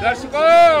दर्शकों।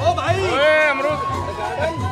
ओ भाई। अमरूद।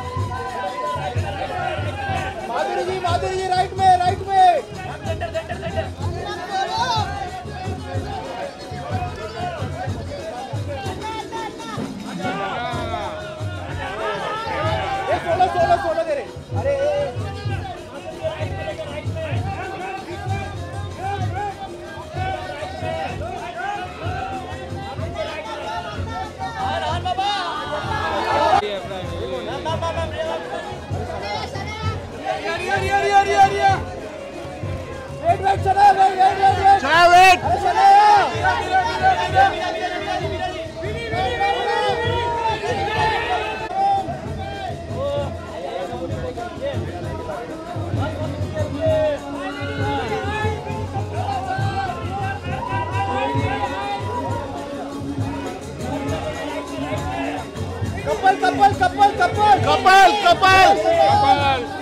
kapal kapal kapal kapal kapal kapal kapal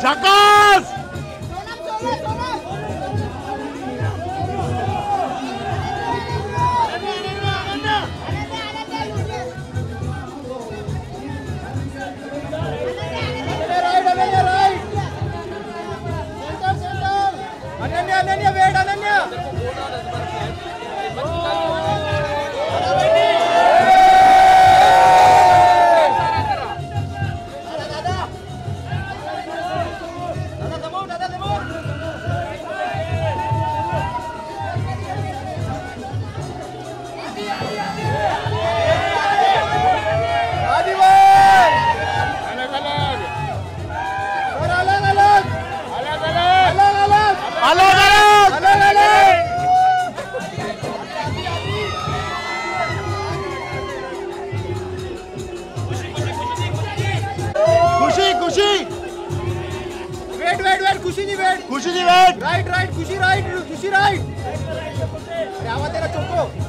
Cakep! Wait wait wait Khushi ji wait Khushi ji wait right right Khushi right Khushi right अरे आवा तेरा चौको